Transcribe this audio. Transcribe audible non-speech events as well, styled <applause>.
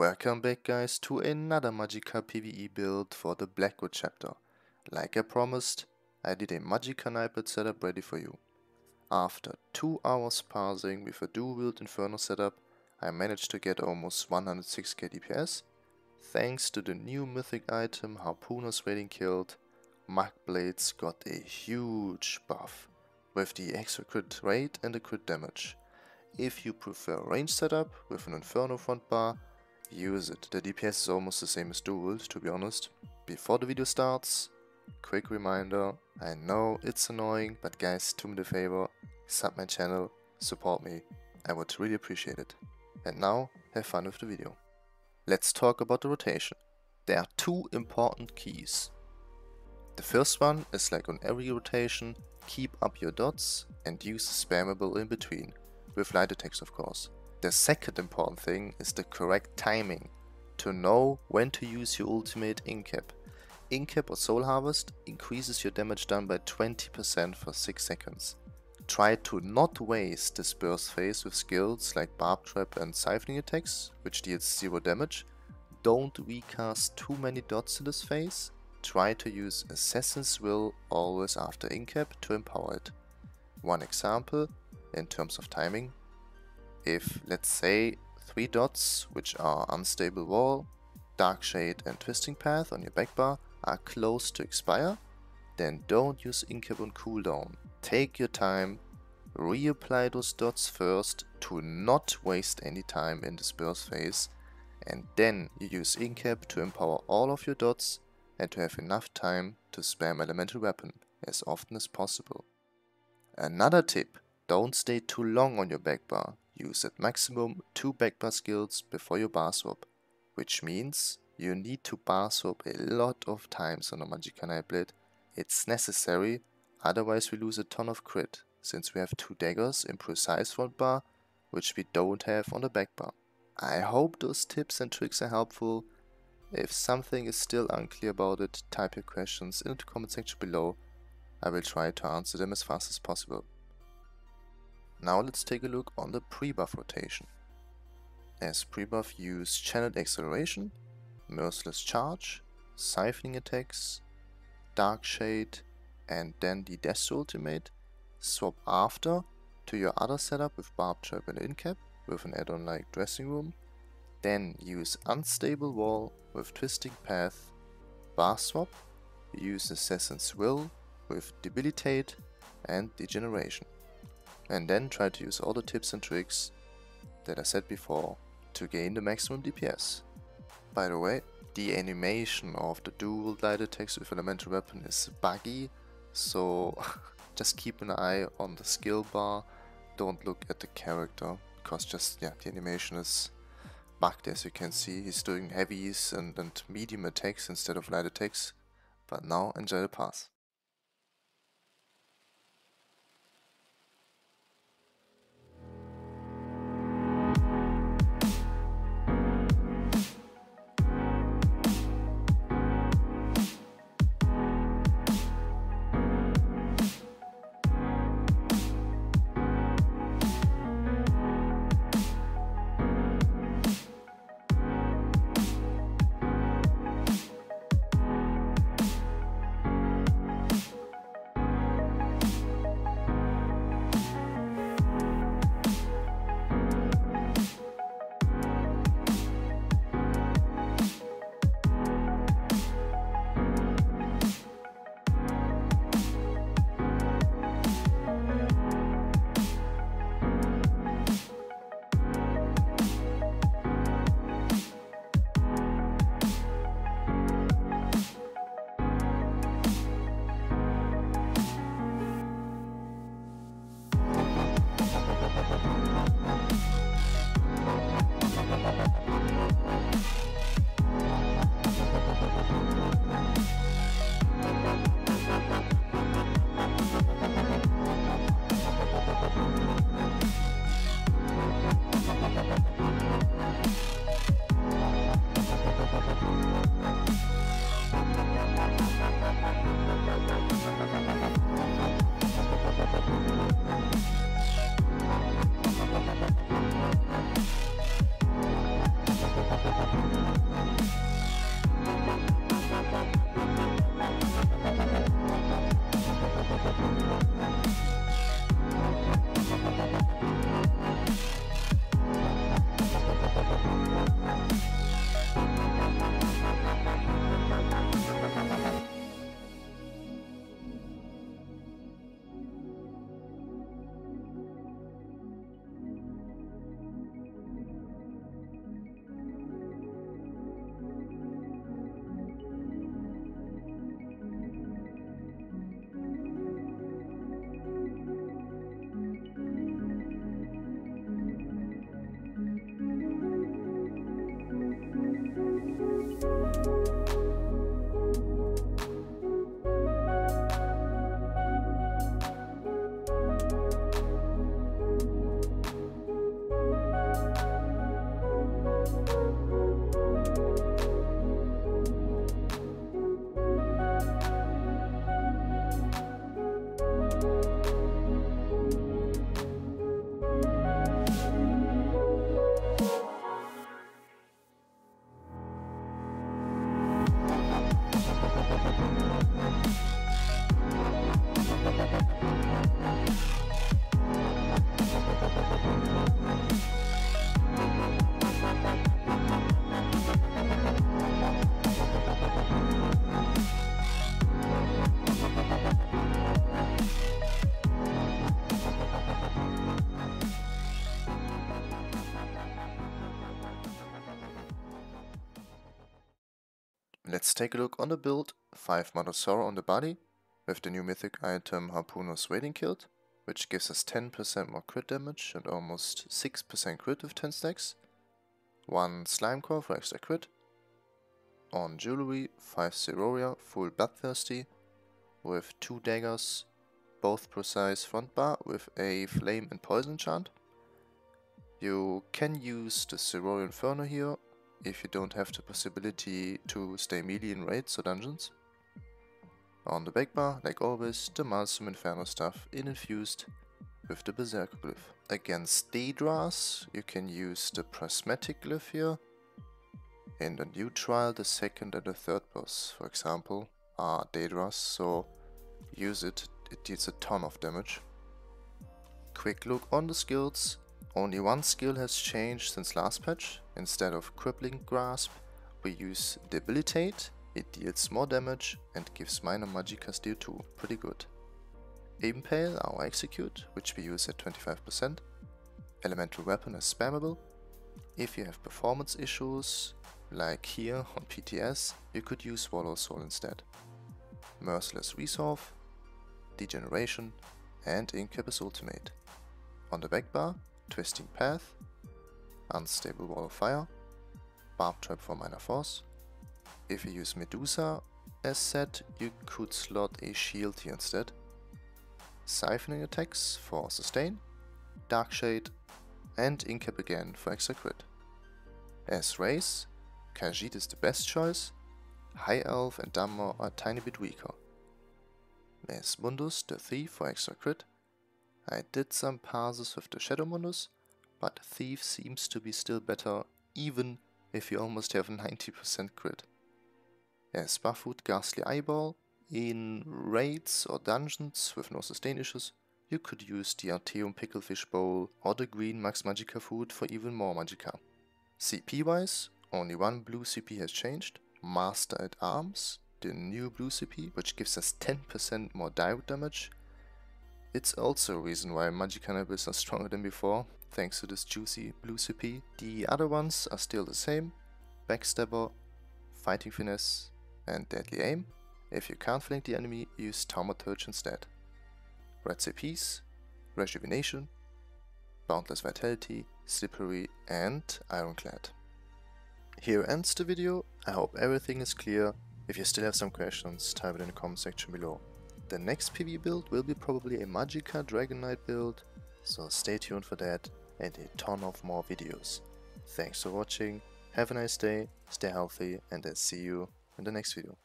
Welcome back guys to another Magicka PvE build for the Blackwood chapter. Like I promised, I did a Magicka Nightblade setup ready for you. After 2 hours parsing with a dual wield Inferno setup, I managed to get almost 106k DPS. Thanks to the new mythic item Harpooner's Wading Kilt, Mag Blades got a huge buff with the extra crit rate and the crit damage. If you prefer range setup with an Inferno front bar, use it. The DPS is almost the same as dual wield, to be honest. Before the video starts, quick reminder, I know it's annoying, but guys, do me the favor, sub my channel, support me, I would really appreciate it. And now, have fun with the video. Let's talk about the rotation. There are two important keys. The first one is like on every rotation, keep up your dots and use spammable in between, with light attacks of course. The second important thing is the correct timing, to know when to use your ultimate Incap. Incap or Soul Harvest increases your damage done by 20% for 6 seconds. Try to not waste this burst phase with skills like Barb Trap and Siphoning attacks, which deals 0 damage. Don't recast too many dots in this phase. Try to use Assassin's Will always after Incap to empower it. One example, in terms of timing, if, let's say, three dots, which are Unstable Wall, Dark Shade and Twisting Path on your back bar, are close to expire, then don't use Incap on cooldown. Take your time, reapply those dots first to not waste any time in burst phase, and then you use Incap to empower all of your dots and to have enough time to spam Elemental Weapon as often as possible. Another tip, don't stay too long on your back bar. Use at maximum 2 backbar skills before your bar swap, which means you need to bar swap a lot of times on a Magicka Nightblade. It's necessary, otherwise we lose a ton of crit, since we have 2 daggers in precise front bar, which we don't have on the back bar. I hope those tips and tricks are helpful. If something is still unclear about it, type your questions in the comment section below. I will try to answer them as fast as possible. Now let's take a look on the pre-buff rotation. As pre-buff use Channeled Acceleration, Merciless Charge, Siphoning Attacks, Dark Shade and then the Death Ultimate. Swap after to your other setup with Barb Trap and Incap with an add-on like Dressing Room. Then use Unstable Wall with Twisting Path, Bar Swap, use Assassin's Will with Debilitate and Degeneration and then try to use all the tips and tricks that I said before to gain the maximum DPS. By the way, the animation of the dual light attacks with elemental weapon is buggy, so <laughs> just keep an eye on the skill bar, don't look at the character, because just, yeah, the animation is bugged as you can see, he's doing heavies and, and medium attacks instead of light attacks, but now enjoy the parse. Let's take a look on the build. 5 Mother's Sorrow on the body, with the new mythic item Harpooner's Wading Kilt, which gives us 10% more crit damage and almost 6% crit with 10 stacks. 1 Slimecraw for extra crit. On Jewelry, 5 Siroria, full Bloodthirsty, with 2 daggers, both precise front bar with a Flame and Poison enchant. You can use the Siroria Inferno here, if you don't have the possibility to stay melee in raids or dungeons. On the back bar, like always, the Maelstrom Inferno stuff in infused with the Berserker glyph. Against Daedras, you can use the Prismatic glyph here. In the new trial, the second and the third boss, for example, are Daedras, so use it, it deals a ton of damage. Quick look on the skills, only one skill has changed since last patch. Instead of Crippling Grasp, we use Debilitate. It deals more damage and gives minor Magicka steal too. Pretty good. Impale, our Execute, which we use at 25%. Elemental Weapon is spammable. If you have performance issues, like here on PTS, you could use Swallow Soul instead. Merciless Resolve, Degeneration, and Incubus Ultimate. On the back bar, Twisting Path, Unstable Wall of Fire, Barb Trap for Minor Force. If you use Medusa as set, you could slot a shield here instead. Siphoning attacks for sustain, Dark Shade, and Incap again for extra crit. As race, Khajiit is the best choice, High Elf and Dunmer are a tiny bit weaker. As Mundus, the Thief for extra crit, I did some parses with the Shadow Mundus, but Thief seems to be still better even if you almost have 90% crit. As buff food Ghastly Eye Bowl, in raids or dungeons with no sustain issues, you could use the Artaeum Pickled Fish Bowl or the green Max Magicka food for even more Magicka. CP wise, only one blue CP has changed, Master at Arms, the new blue CP, which gives us 10% more direct damage it's also a reason why Magicka are stronger than before, thanks to this juicy blue CP. The other ones are still the same, Backstabber, Fighting Finesse and Deadly Aim. If you can't flank the enemy, use Thaumaturge instead. Red CPs, Rejuvenation, Boundless Vitality, Slippery and Ironclad. Here ends the video, I hope everything is clear. If you still have some questions, type it in the comment section below. The next PV build will be probably a Magicka Dragon Knight build, so stay tuned for that and a ton of more videos. Thanks for watching, have a nice day, stay healthy and I'll see you in the next video.